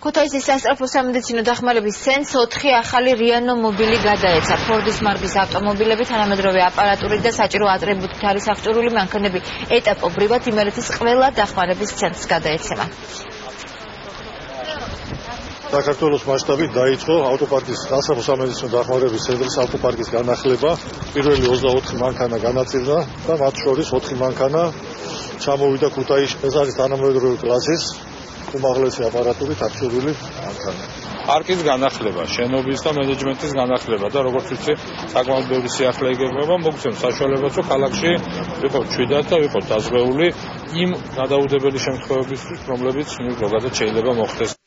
ქუთაისის სასწრაფო სამედიცინო დახმარების ცენტრს 4 ახალი რიანო მობილი გადაეცა. ფორდის მარკის ავტომობილები თანამედროვე აპარატურით და საჭირო ატრიბუტით არის აღჭურვილი მანქანები ეტაპობრივად იმერეთის ყველა დახმარების ცენტრს გადაეცემა. საქართველოს მასშტაბით დაიწყო ავტოპარკის სასწრაფო სამედიცინო დახმარების ცენტრის ავტოპარკის განახლება. პირველი 24 მანქანა განაწილდა და მათ შორის 4 მანქანა ჩამოვიდა ქუთაისში. ეს არის თანამედროვე კლასის უმაღლესი აპარატურით აღჭურვილი მანქანა. პარკის განახლება, შენობის და მენეჯმენტის განახლება და როგორც ვიცი, საკმაოდ ბევრი სიახლე იგებება, მოგცემ საშუალებაც, რომ ქალაქში ვიყო ჩვიდად და ვიყო დაზღვეული იმ გადაუდებელი შემთხვევებისთვის, რომლებიც ნუ ზოგადად შეიძლება მოხდეს.